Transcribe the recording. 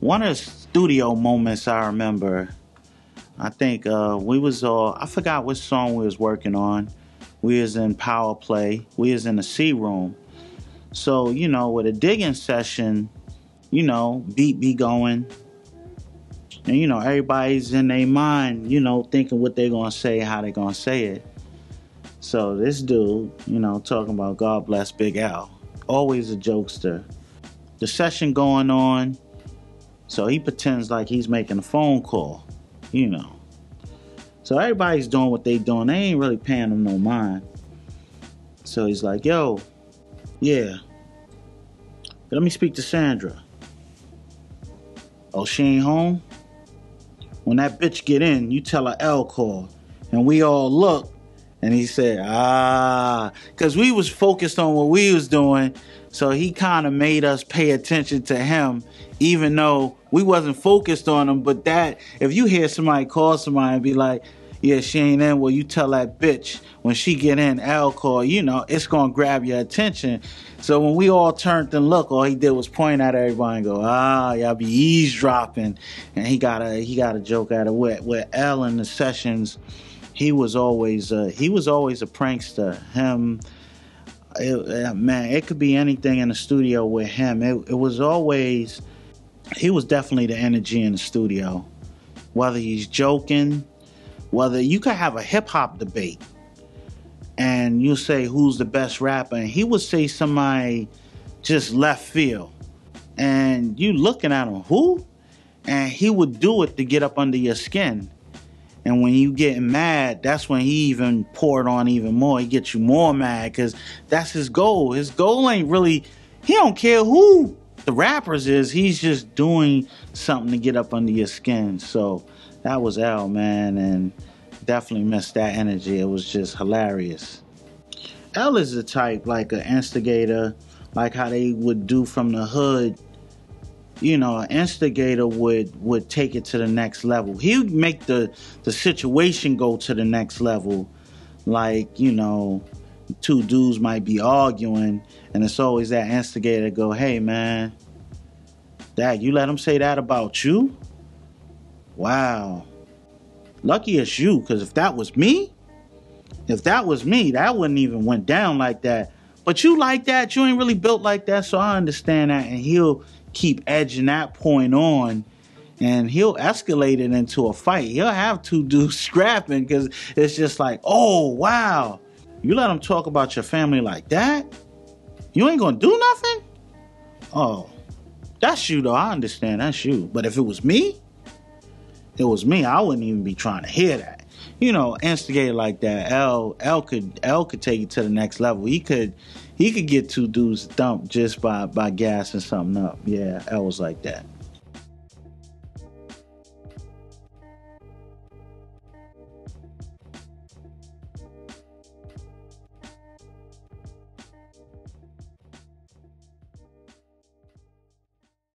one of the studio moments I remember, I think uh, we was all I forgot which song we was working on. We was in power play. We was in the C room. So you know, with a digging session, you know, beat be going, and you know everybody's in their mind, you know, thinking what they're gonna say, how they're gonna say it. So this dude, you know, talking about God bless Big L, always a jokester. The session going on, so he pretends like he's making a phone call, you know. So everybody's doing what they doing. They ain't really paying him no mind. So he's like, yo, yeah. Let me speak to Sandra. Oh, she ain't home? When that bitch get in, you tell her L call. And we all look and he said, ah, because we was focused on what we was doing. So he kind of made us pay attention to him, even though we wasn't focused on him. But that, if you hear somebody call somebody and be like, yeah, she ain't in, well, you tell that bitch when she get in L call, you know, it's gonna grab your attention. So when we all turned and look, all he did was point at everybody and go, ah, y'all be eavesdropping. And he got a he got a joke out of where where L in the sessions he was always uh, he was always a prankster. Him, it, uh, man, it could be anything in the studio with him. It, it was always he was definitely the energy in the studio. Whether he's joking, whether you could have a hip hop debate, and you say who's the best rapper, and he would say somebody just left field, and you looking at him who, and he would do it to get up under your skin and when you get mad, that's when he even poured on even more. He gets you more mad because that's his goal. His goal ain't really, he don't care who the rappers is. He's just doing something to get up under your skin. So that was L, man, and definitely missed that energy. It was just hilarious. L is the type like an instigator, like how they would do from the hood you know, an instigator would would take it to the next level. He would make the the situation go to the next level. Like, you know, two dudes might be arguing and it's always that instigator go, "Hey man, dad, you let him say that about you?" Wow. Lucky it's you cuz if that was me, if that was me, that wouldn't even went down like that. But you like that, you ain't really built like that, so I understand that and he'll keep edging that point on and he'll escalate it into a fight. He'll have two dudes scrapping because it's just like, oh, wow. You let him talk about your family like that? You ain't gonna do nothing? Oh, that's you though. I understand that's you. But if it was me, it was me, I wouldn't even be trying to hear that. You know, instigated like that, L L could L could take it to the next level. He could he could get two dudes dumped just by by gassing something up. Yeah, L was like that.